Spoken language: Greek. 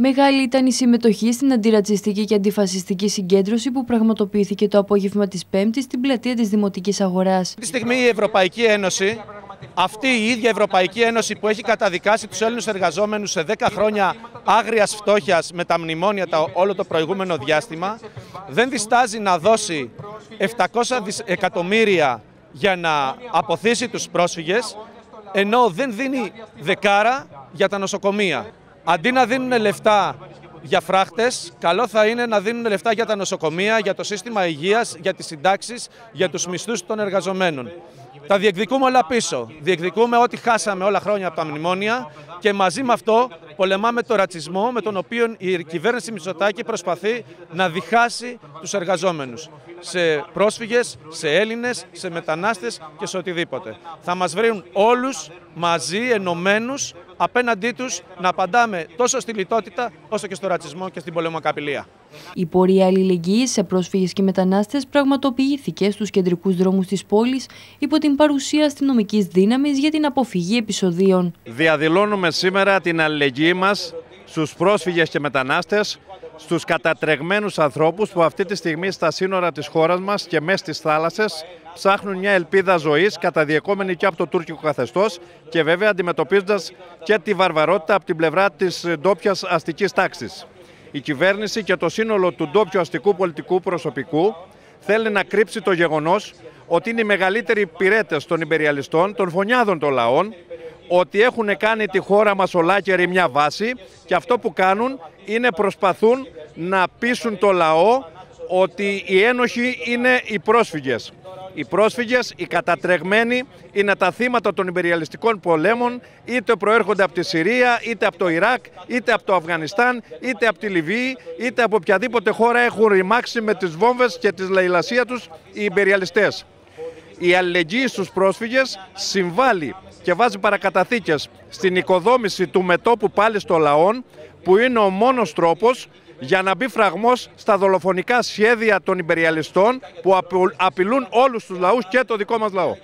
Μεγάλη ήταν η συμμετοχή στην αντιρατσιστική και αντιφασιστική συγκέντρωση που πραγματοποιήθηκε το απόγευμα της Πέμπτης στην πλατεία της Δημοτικής Αγοράς. Αυτή τη στιγμή η Ευρωπαϊκή Ένωση, αυτή η ίδια Ευρωπαϊκή Ένωση που έχει καταδικάσει τους Έλληνες εργαζόμενους σε 10 χρόνια άγριας φτώχειας με τα μνημόνια τα, όλο το προηγούμενο διάστημα, δεν διστάζει να δώσει 700 εκατομμύρια για να αποθήσει τους πρόσφυγες, ενώ δεν δίνει δεκάρα για τα νοσοκομεία. Αντί να δίνουν λεφτά για φράχτες, καλό θα είναι να δίνουν λεφτά για τα νοσοκομεία, για το σύστημα υγείας, για τις συντάξεις, για τους μισθούς των εργαζομένων. Τα διεκδικούμε όλα πίσω. Διεκδικούμε ό,τι χάσαμε όλα χρόνια από τα μνημόνια και μαζί με αυτό πολεμάμε το ρατσισμό με τον οποίο η κυβέρνηση Μητσοτάκη προσπαθεί να διχάσει τους εργαζόμενους. Σε πρόσφυγες, σε Έλληνες, σε μετανάστες και σε οτιδήποτε. Θα μας βρουν όλους μαζί ενωμένους απέναντί τους να απαντάμε τόσο στη λιτότητα όσο και στο ρατσισμό και στην πολεμοκαπηλεία. Η πορεία αλληλεγγύης σε πρόσφυγες και μετανάστες πραγματοποιήθηκε στους κεντρικούς δρόμους της πόλης υπό την παρουσία αστυνομικής δύναμης για την αποφυγή επεισοδίων. Διαδηλώνουμε σήμερα την αλληλεγγύη μας στους πρόσφυγες και μετανάστες, στους κατατρεγμένους ανθρώπους που αυτή τη στιγμή στα σύνορα της χώρας μας και μέσα στις θάλασσες ψάχνουν μια ελπίδα ζωής καταδιεκόμενη και από το τουρκικό καθεστώς και βέβαια αντιμετωπίζοντας και τη βαρβαρότητα από την πλευρά της ντόπιας αστικής τάξης. Η κυβέρνηση και το σύνολο του ντόπιου αστικού πολιτικού προσωπικού θέλει να κρύψει το γεγονός ότι είναι οι μεγαλύτεροι πυρέτες των υπεριαλιστών, των φωνιάδων των λαών, ότι έχουν κάνει τη χώρα μας ολάκερη μια βάση και αυτό που κάνουν είναι προσπαθούν να πείσουν το λαό ότι οι ένοχοι είναι οι πρόσφυγες. Οι πρόσφυγες, οι κατατρεγμένοι είναι τα θύματα των υπεριαλιστικών πολέμων είτε προέρχονται από τη Συρία, είτε από το Ιράκ, είτε από το Αφγανιστάν, είτε από τη Λιβύη, είτε από οποιαδήποτε χώρα έχουν ρημάξει με τις βόμβες και τη λαϊλασία τους οι υπεριαλιστές. Η αλληλεγγύη στους πρόσφυγες συμβάλλει και βάζει παρακαταθήκες στην οικοδόμηση του μετόπου πάλι στο λαόν που είναι ο μόνος τρόπος για να μπει φραγμός στα δολοφονικά σχέδια των υπεριαλιστών που απειλούν όλους τους λαούς και το δικό μας λαό.